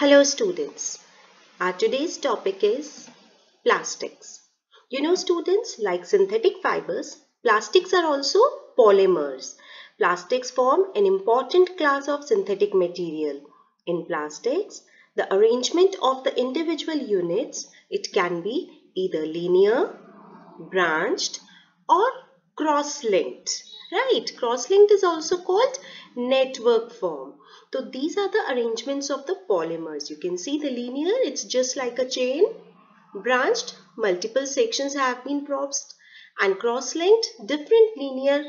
Hello students. Our today's topic is plastics. You know students, like synthetic fibers, plastics are also polymers. Plastics form an important class of synthetic material. In plastics, the arrangement of the individual units, it can be either linear, branched or cross-linked. Right, cross-linked is also called network form. So these are the arrangements of the polymers. You can see the linear, it's just like a chain. Branched, multiple sections have been crossed and cross-linked, different linear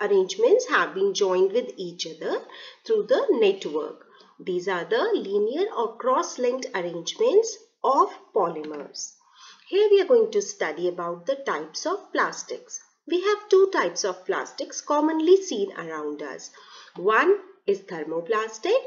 arrangements have been joined with each other through the network. These are the linear or cross-linked arrangements of polymers. Here we are going to study about the types of plastics. We have two types of plastics commonly seen around us. One is thermoplastic.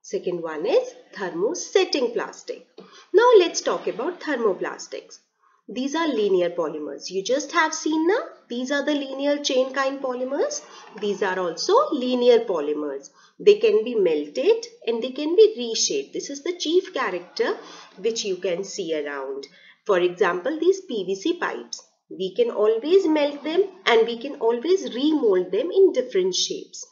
Second one is thermosetting plastic. Now let's talk about thermoplastics. These are linear polymers. You just have seen now. These are the linear chain kind polymers. These are also linear polymers. They can be melted and they can be reshaped. This is the chief character which you can see around. For example, these PVC pipes. We can always melt them and we can always remold them in different shapes.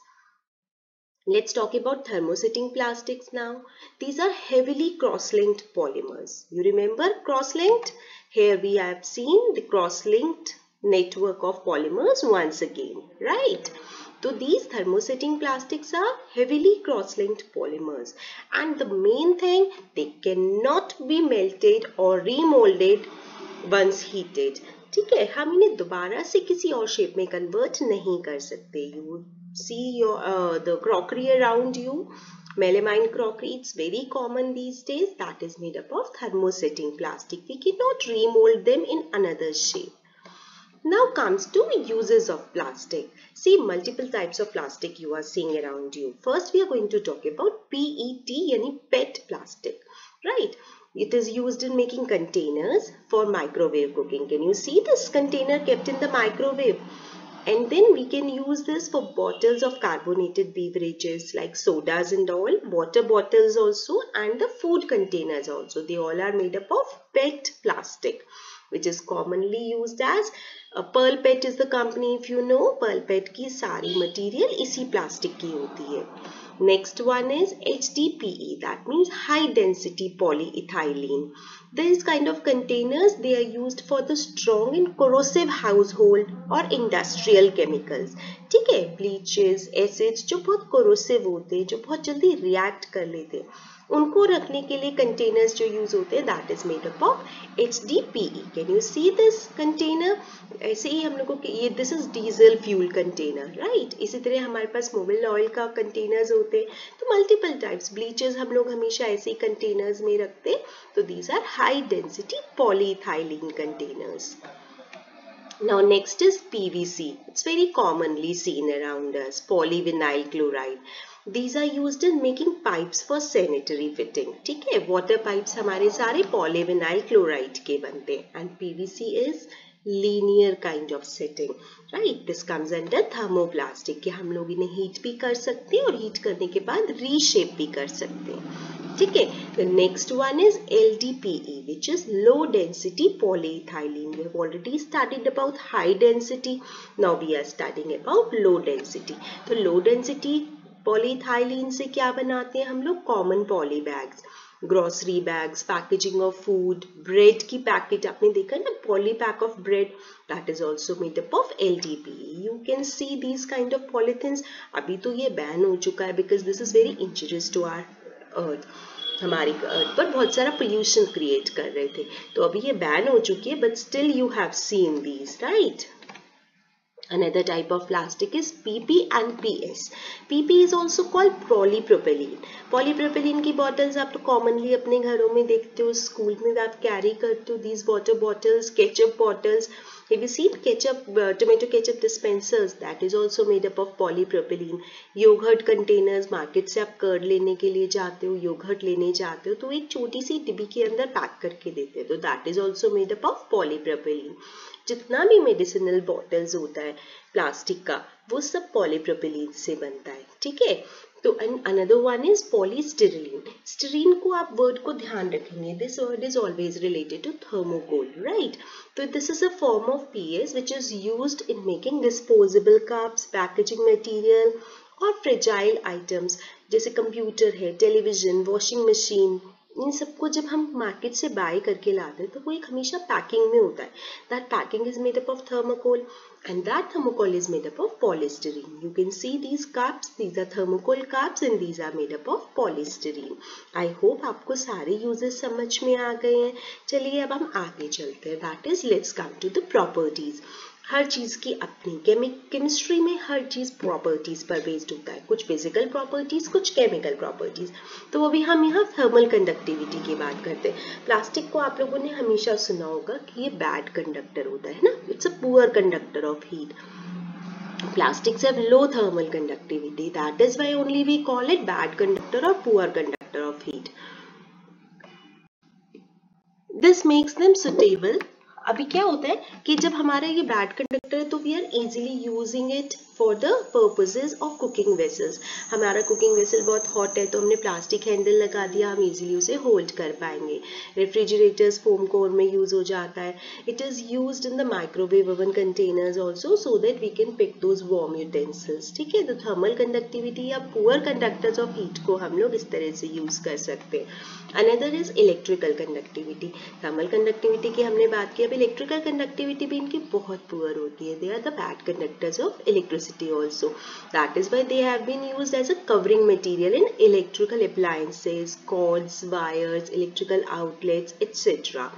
Let's talk about thermosetting plastics now. These are heavily cross-linked polymers. You remember cross-linked? Here we have seen the cross-linked network of polymers once again, right? So these thermosetting plastics are heavily cross-linked polymers and the main thing they cannot be melted or remolded once heated. ठीक है हम इन्हें दोबारा से किसी और shape में convert नहीं कर सकते you see your uh, the crockery around you melamine crockery it's very common these days that is made up of thermosetting plastic we cannot remold them in another shape now comes to uses of plastic see multiple types of plastic you are seeing around you first we are going to talk about pet yani pet plastic right it is used in making containers for microwave cooking. Can you see this container kept in the microwave? And then we can use this for bottles of carbonated beverages like sodas and all water bottles also and the food containers also. They all are made up of PET plastic which is commonly used as uh, Pearl PET is the company if you know Pearl PET ki sari material isi plastic ki hoti hai next one is HDPE that means high density polyethylene these kind of containers, they are used for the strong and corrosive household or industrial chemicals. ठीक है bleaches, acids जो बहुत corrosive होते हैं जो बहुत जल्दी react कर लेते हैं उनको रखने के लिए कंटेनर्स जो यूज़ होते हैं that is made up of H D P E can you see this container ऐसे ही हम लोगों के ये this is diesel fuel container right इसी तरह हमारे पास मोबिल ऑयल का कंटेनर्स होते हैं। तो मल्टीपल टाइप्स ब्लीचेस हम लोग हमेशा ऐसे ही कंटेनर्स में रखते तो these are high density polyethylene containers Now next is PVC. It's very commonly seen around us, polyvinyl chloride. These are use in making pipes for sanitary fitting ठीक है? Water pipes हमारे सारे पॉलेविनाइल क्लोराइड के बनते हैं। And PVC is linear kind of setting right this comes under thermoplastic के हम लोग इन्हें हीट भी कर सकते हैं और हीट करने के बाद रीशेप भी कर सकते हैं। ठीक है? The next one is L D P E which is low density polyethylene already started about high density now we are starting about low density तो लो डेंसिटी पॉलीथाइलिन से क्या बनाते हैं हम लोग? Common poly bags grocery bags packaging of food bread की packet आपने देखा ना? Poly pack of bread that is also made up of L D P you can see these kind of polythenes अभी तो ये बैन हो चुका है because this is very injurious to our earth हमारी अर्थ पर बहुत सारा पोल्यूशन क्रिएट कर रहे थे। तो अभी ये बैन हो चुकी है but still you have seen these right Another type of plastic is PP and PS. PP is also called polypropylene. Polypropylene की bottles आप to commonly अपने घरों में देखते हो स्कूल में आप carry करते हो these water bottles, ketchup bottles. Have you seen ketchup, uh, tomato ketchup dispensers? That is also made up of polypropylene. Yogurt containers, market से आप कर्ड लेने के लिए जाते हो yogurt लेने जाते हो तो एक छोटी सी डिब्बी के अंदर पैक करके देते हैं तो that is also made up of polypropylene. जितना भी मेडिसिनल बॉटल्स होता है प्लास्टिक का वो सब पॉलीप्रोपिलीन से बनता है ठीक है तो another one is polystyrene styrene को आप वर्ड को ध्यान रखेंगे. This word is always related to thermocol right तो this is a form of PS which is used in making disposable cups packaging material और फ्रेजाइल आइटम्स जैसे computer है television washing machine इन सबको जब हम मार्केट से बाय करके लाते हैं तो वो एक हमेशा पैकिंग में होता है। That packing is made up of thermocol and that thermocol is made up of polystyrene you can see these carbs these are thermocol carbs and these are made up of polystyrene I hope आपको सारे uses समझ में आ गए हैं। चलिए अब हम आगे चलते हैं। That is let's come to the properties हर चीज़ की अपनी केमिस्ट्री में हर चीज़ प्रॉपर्टीज़ पर बेस्ड होता है। कुछ फ़िज़िकल प्रॉपर्टीज़ कुछ केमिकल प्रॉपर्टीज़ तो अभी हम यहाँ थर्मल कंडक्टिविटी की बात करते हैं। प्लास्टिक को आप लोगों ने हमेशा सुना होगा कि ये बैड कंडक्टर होता है ना? It's a poor conductor of heat plastics have low thermal conductivity. That is why only we call it bad conductor or poor conductor of heat. This makes them suitable अभी क्या होता है कि जब हमारा ये ब्राड है तो we are easily using it for the purposes of cooking vessels हमारा कुकिंग वेसल बहुत हॉट है तो हमने प्लास्टिक हैंडल लगा दिया, हम इजीली उसे होल्ड कर पाएँगे। रेफ्रिजरेटर्स फोम कोर में यूज़ हो जाता है। It is use in the microwave oven containers also so that we can pick those warm utensils ठीक है? तो थर्मल कंडक्टिविटी या पुअर कंडक्टर्स ऑफ़ हीट को हम लोग इस तरह से यूज़ कर सकते हैं। Another is electrical conductivity thermal conductivity की हमने बात की, अब इलेक्ट्रिकल कंडक्टिविटी भी इनकी बहुत पुअर होती है। they, they are the bad conductors of electricity also. That is why they have been used as a covering material in electrical appliances, cords, wires, electrical outlets, etc.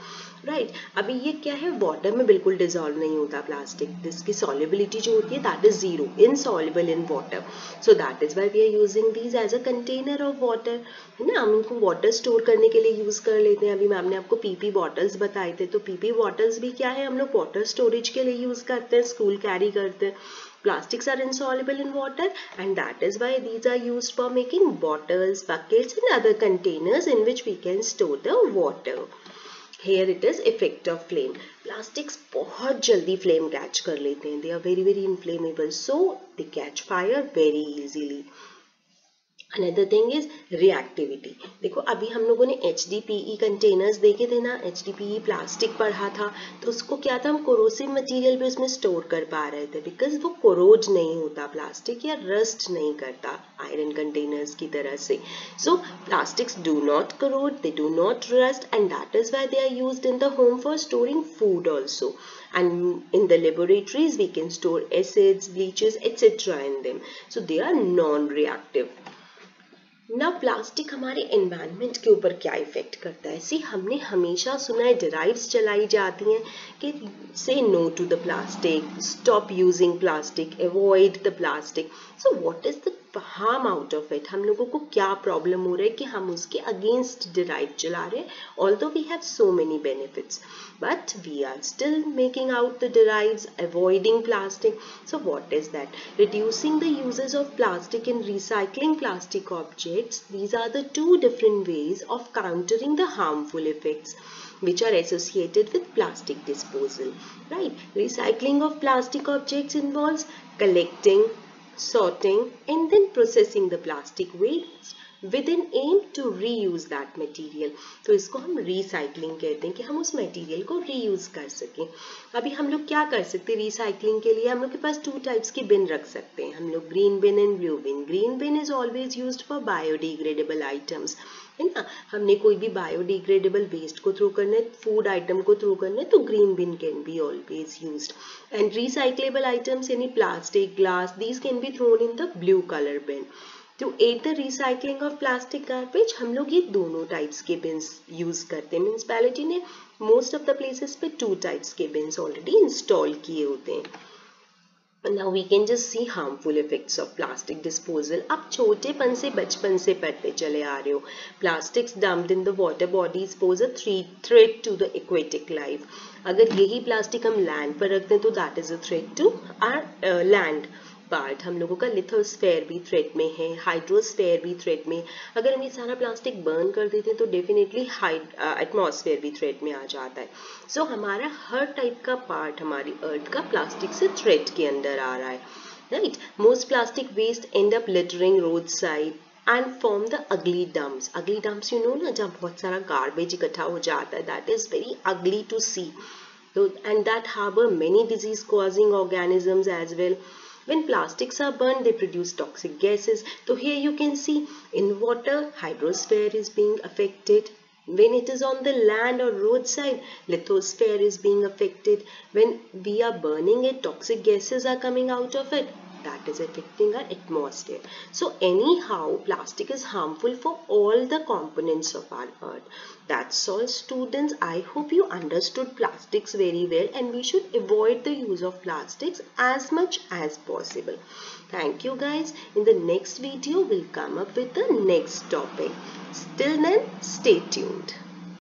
Right right. अभी ये क्या है? Water में बिल्कुल dissolve नहीं होता plastic इसकी solubility जो होती है that is zero insoluble in water so that is why we are using these as a container of water है ना? हम इनको वाटर स्टोर करने के लिए यूज़ कर लेते हैं। अभी मैम ने आपको पीपी बॉटल्स बताए थे। तो पीपी बॉटल्स भी क्या है? हम लोग वाटर स्टोरेज के लिए यूज़ करते हैं स्कूल कैरी करते हैं। Plastics are insoluble in water and that is why these are used for making bottles, buckets and other containers in which we can store the water. Here it is effect of flame plastics बहुत जल्दी flame catch कर लेते हैं. They are very very inflammable so they catch fire very easily another thing is reactivity देखो, अभी हम लोगों ने एच कंटेनर्स देखे थे ना H D P E plastic पढ़ा था तो उसको क्या था, हम कोरोसिव मटेरियल भी उसमें स्टोर कर पा रहे थे बिकॉज़ वो कोरोज नहीं होता प्लास्टिक या रस्ट नहीं करता आयरन कंटेनर्स की तरह से. So plastics do not corrode they do not rust and that is why they are use in the home for storing food also and in the laboratories, we can store acids, bleaches etc in them. So, they are non-reactive. ना plastic हमारे environment के ऊपर क्या effect करता है? सी हमने हमेशा सुना है डिराइव्स चलाई जाती हैं कि से no to the plastic stop using plastic avoid the plastic so what is the harm out of it हम लोगों को क्या प्रॉब्लम हो रहा है कि हम उसके अगेंस्ट डिराइव चला रहे although we have so many benefits but we are still making out the derive avoiding plastic so what is that reducing the usages of plastic in recycling plastic objects these are the two different ways of countering the harmful effects which are associated with plastic disposal right recycling of plastic objects involve collecting sorting, and then processing the plastic waste with in aim to reuse that material तो इसको हम recycling कहते हैं कि हम उस material को reuse कर सकें। अभी हम लोग क्या कर सकते हैं रिसाइकलिंग के लिए? हम लोग के पास टू टाइप्स की बिन रख सकते हैं। हम लोग green bin and blue bin green bin is always use for biodegradable items है ना? हमने कोई भी बायोडिग्रेडेबल वेस्ट को थ्रो करना है फ़ूड आइटम को थ्रो करना है तो green bin can be always use and recyclable items यानी plastic glass these can be thrown in the blue colour bin to aid the recycling of plastic garbage हम लोग ये दोनों टाइप्स के बिन्स यूज़ करते हैं। म्यूनसिपैलिटी ने most of the places पे टू टाइप्स के बिन्स ऑलरेडी इंस्टॉल किए होते हैं। Now we can just see harmful effects of plastic disposal अब छोटेपन से बचपन से पढ़ते चले आ रहे हो plastics dumped in the water bodies pose a threat to the aquatic life अगर यही प्लास्टिक हम लैंड पर रखते हैं तो that is a threat to our uh, land part हम लोगों का लिथोस्फेयर भी थ्रेट में है हाइड्रोस्फेयर भी थ्रेट में। अगर हम ये सारा प्लास्टिक बर्न कर देते हैं तो डेफिनेटली एटमोसफेयर uh, भी थ्रेट में आ जाता है। सो so, हमारा हर टाइप का पार्ट हमारी अर्थ का प्लास्टिक से थ्रेट के अंदर आ रहा है right most plastic waste end up littering road side and form the ugly dumps ugly dumps you know ना जहाँ बहुत सारा गार्बेज इकट्ठा हो जाता है that is very ugly to see and that harbour many disease causing organisms as well. When plastics are burned, they produce toxic gases. So here you can see in water, hydrosphere is being affected. When it is on the land or roadside, lithosphere is being affected. When we are burning it, toxic gases are coming out of it that is affecting our atmosphere. So anyhow, plastic is harmful for all the components of our earth. That's all students. I hope you understood plastics very well and we should avoid the use of plastics as much as possible. Thank you guys. In the next video, we'll come up with the next topic. Still then, stay tuned.